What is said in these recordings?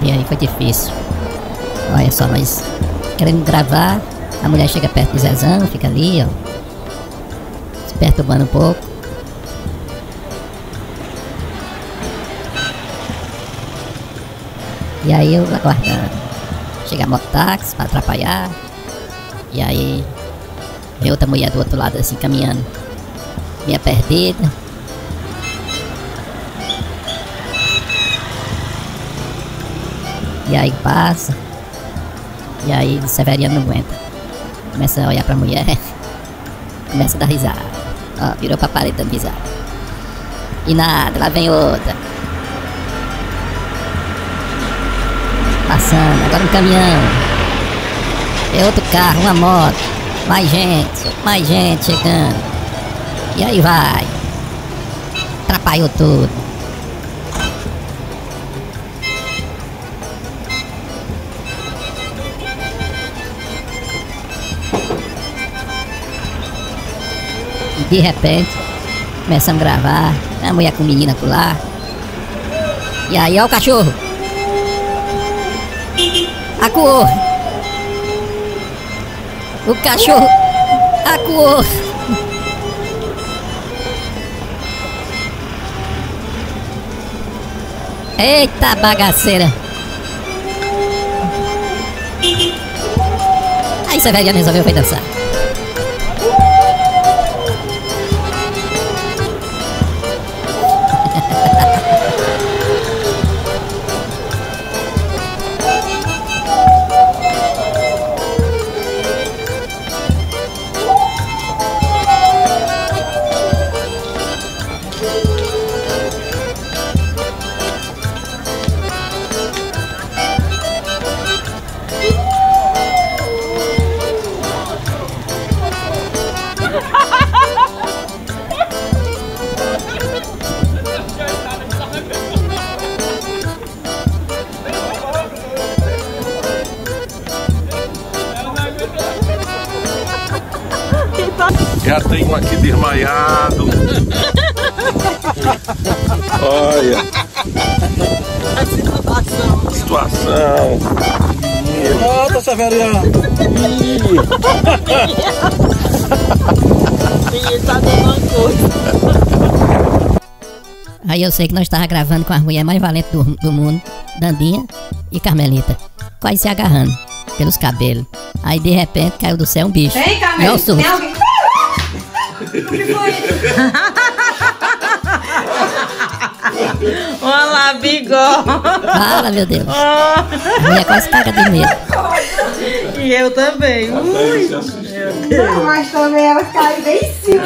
Dia aí foi difícil. Olha só, nós querendo gravar, a mulher chega perto do Zezão, fica ali, ó. Se perturbando um pouco. E aí eu aguardando. Chega a mototáxi pra atrapalhar. E aí vem outra mulher do outro lado assim caminhando. Minha perdida. E aí passa. E aí o Severiano não aguenta. Começa a olhar pra mulher. Começa a dar risada. Ó, virou pra parede dando risada. E nada, lá vem outra. Passando, agora um caminhão. É outro carro, uma moto. Mais gente, mais gente chegando. E aí vai. Atrapalhou tudo. De repente, começamos a gravar. A mulher com menina por lá. E aí, ó o cachorro. Acuou. O cachorro acuou. Eita bagaceira. Aí Severiano resolveu foi dançar. Já tem um aqui desmaiado. Olha. A situação. Volta, Severiano. Aí eu sei que nós estávamos gravando com as mulheres mais valentes do, do mundo, Dandinha e Carmelita, quase se agarrando pelos cabelos. Aí de repente caiu do céu um bicho. Carmen. susto. Tem alguém. O que foi? Olha lá, bigó. Fala, meu Deus. A mulher quase caga de medo. E eu também. Ui. Não, mas também ela caiu bem em cima.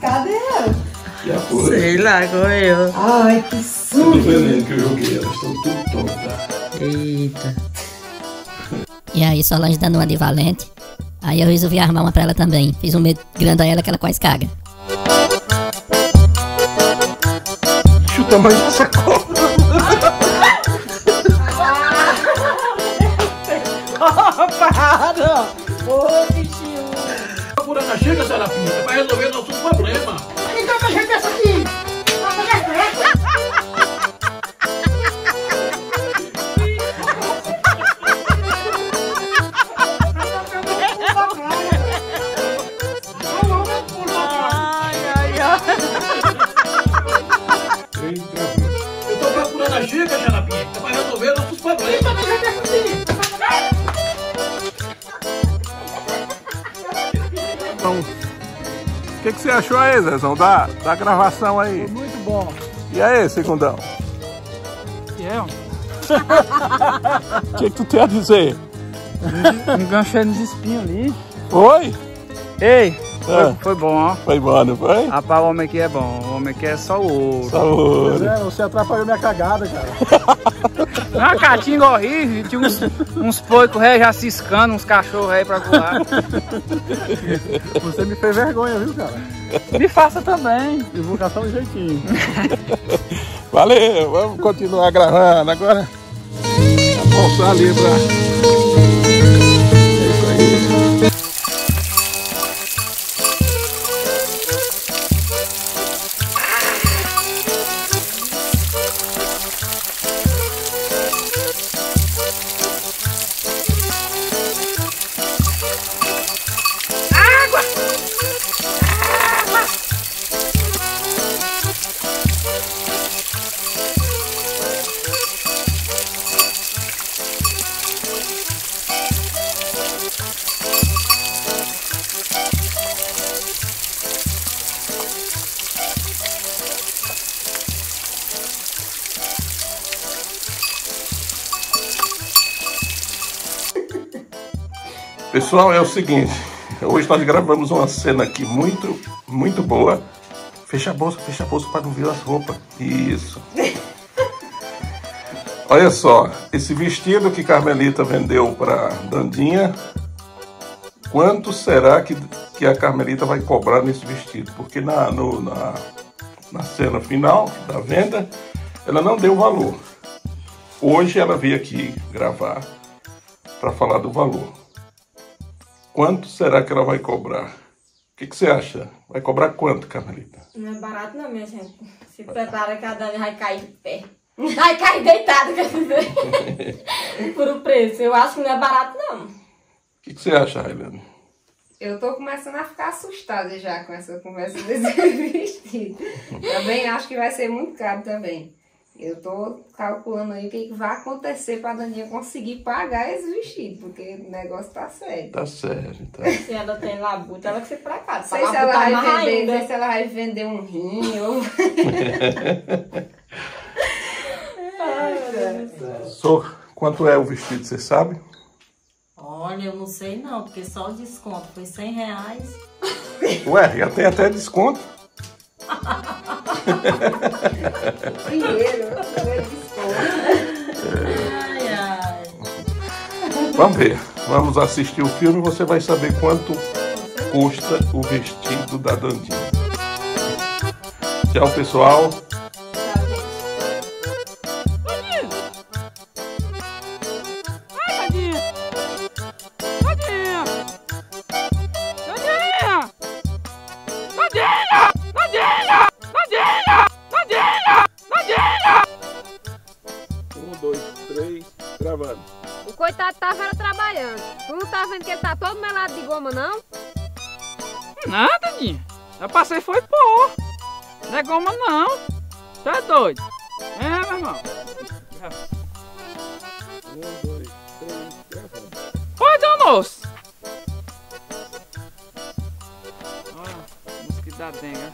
Cadê ela? Já foi. Sei lá, correu. Ai, que susto. que eu joguei, elas estão tudo tontas. Eita. E aí Solange dando uma de valente. Aí eu resolvi armar uma pra ela também. Fiz um medo grande a ela que ela quase caga. Chuta mais essa cobra. Para! Ô, bichinho. Procurando chega, Serafim, é pra resolver nosso problema. Então deixa eu ver essa aqui. Então, o que, que você achou aí, Zezão, da, da gravação aí? Muito bom. E aí, segundão? Que é, ó. O que, que tu tem a dizer? Enganchei nos espinhos ali. Oi? Ei, foi, Ah. foi bom, ó. Foi bom, não foi? Rapaz, o homem aqui é bom. O homem aqui é só o ouro. Saúde. É, você atrapalhou minha cagada, cara. Uma catinga horrível, tinha uns, uns porcos ré já ciscando, uns cachorros aí pra voar. Você me fez vergonha, viu, cara? Me faça também. Eu vou caçar um jeitinho. Valeu, vamos continuar gravando agora. Vamos ali pra. Pessoal, é o seguinte. Hoje nós gravamos uma cena aqui muito, muito boa. Fecha a bolsa, fecha a bolsa para não ver as roupas. Isso. Olha só, esse vestido que Carmelita vendeu para Dandinha, quanto será que, que a Carmelita vai cobrar nesse vestido? Porque na, no- na, na cena final da venda, ela não deu valor. Hoje ela veio aqui gravar para falar do valor. Quanto será que ela vai cobrar? O que, que você acha? Vai cobrar quanto, Carmelita? Não é barato não, minha gente. Se prepara que a Dani vai cair de pé. Vai cair deitada, quer dizer. Por o preço. Eu acho que não é barato não. O que, que você acha, Railane? Eu tô começando a ficar assustada já com essa conversa desse vestido. Também acho que vai ser muito caro também. Eu tô calculando aí o que, que vai acontecer pra Daninha conseguir pagar esse vestido, porque o negócio tá sério. Tá sério, tá. Se ela tem labuta, ela vai ser pra cá. Não sei se ela vai vender, não sei se ela vai vender um rim ou. Sô, quanto é o vestido, você sabe? Olha, eu não sei não, porque só o desconto foi 100 reais. Ué, já tem até desconto. Ai, ai. Vamos ver. Vamos assistir o filme e você vai saber quanto custa o vestido da Dandinha. Tchau, pessoal. Tá vendo que ele tá todo melado de goma, não? Não, tadinha. Eu passei foi pó. Não é goma não. É doido. É, meu irmão. Um, dois, três, gravando. Foi danos. Olha, mosquito da dengue,